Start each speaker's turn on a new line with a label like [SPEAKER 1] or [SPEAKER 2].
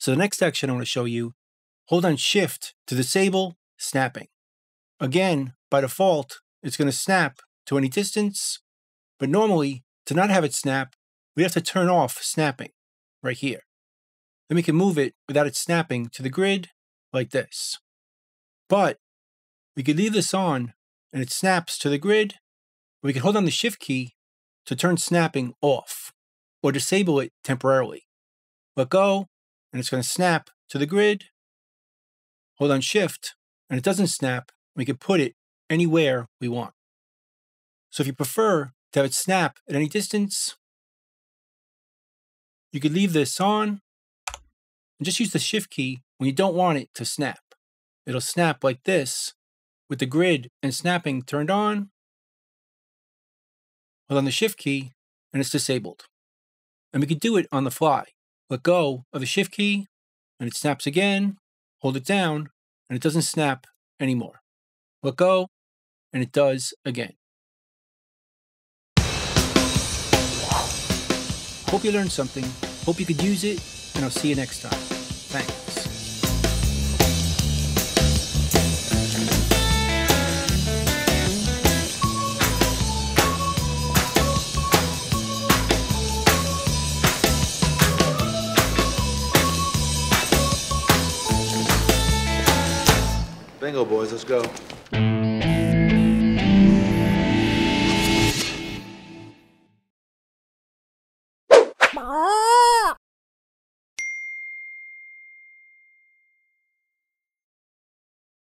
[SPEAKER 1] So the next action I want to show you, hold on shift to disable snapping. Again, by default, it's going to snap to any distance, but normally to not have it snap, we have to turn off snapping right here. Then we can move it without it snapping to the grid like this. But we could leave this on and it snaps to the grid. We can hold on the shift key to turn snapping off or disable it temporarily. Let go and it's going to snap to the grid. Hold on shift and it doesn't snap. We can put it anywhere we want. So if you prefer to have it snap at any distance, you could leave this on and just use the shift key when you don't want it to snap. It'll snap like this with the grid and snapping turned on. Hold on the shift key and it's disabled. And we can do it on the fly. Let go of the shift key and it snaps again. Hold it down and it doesn't snap anymore. Let go and it does again. Hope you learned something. Hope you could use it, and I'll see you next time. Thanks.
[SPEAKER 2] Bingo, boys. Let's go. Oh.